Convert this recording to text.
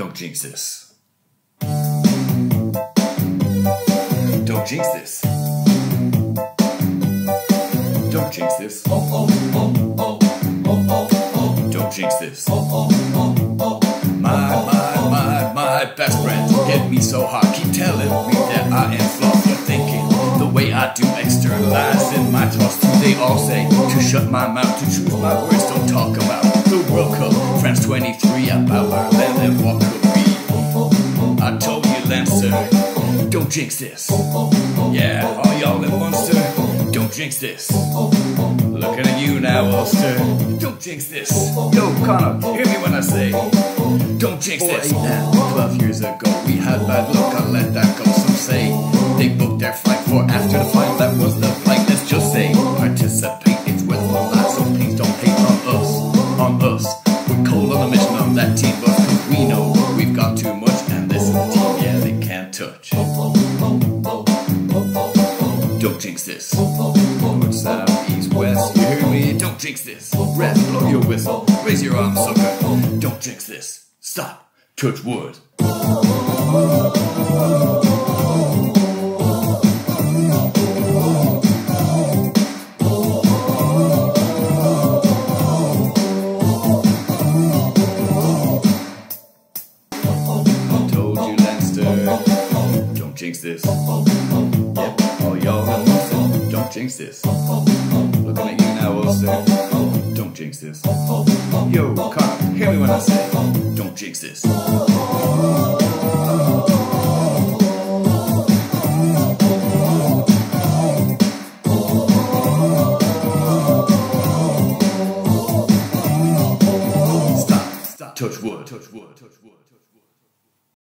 Don't jinx this. Don't jinx this. Don't jinx this. Oh oh oh oh oh oh oh. oh. Don't jinx this. Oh oh oh oh. My, oh, my, oh, my, my best friends get me so hard. Keep telling me that I am flawed for thinking the way I do externalize externalizing my thoughts. Too, they all say to shut my mouth, to choose my words, don't talk about don't jinx this. Yeah, all y'all in Munster, don't jinx this. Looking at you now, Ulster. Don't jinx this. Yo, Connacht, hear me when I say, don't jinx this. 12 years ago, we had bad luck. I let that go. Some say they booked their flight for after the final. That was the flight. Let's just say, participate. It's worth a lot. So please don't hate on us. On us. We're cold on the mission on that team, but we know we've got too much, and this is a team, yeah, they can't touch. Jinx this. North, south, east, west, you hear me? Don't jinx this. Ref, blow your whistle. Raise your arm, sucker. Don't jinx this. Stop. Touch wood. Jinx this. This. Looking at you now, Ulster. Don't jinx this. Yo, Connacht, hear me when I say, don't jinx this. Stop, stop. Touch wood, touch wood.